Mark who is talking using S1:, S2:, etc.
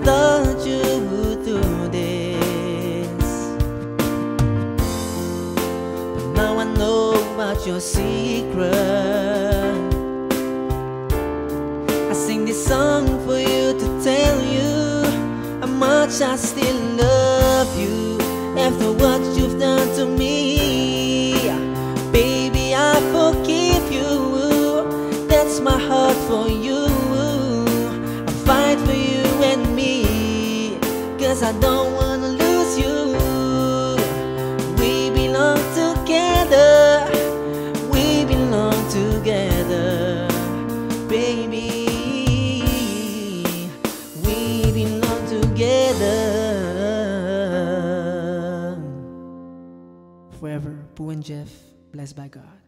S1: never thought you would do this. But now I know about your secret. I sing this song for you to tell you how much I still love you after what you've done to me. Baby, I forgive you. That's my heart for you. I fight for you. Cause I don't wanna lose you. We belong together. We belong together. Baby, we belong together. Forever, Boo and Jeff, blessed by God.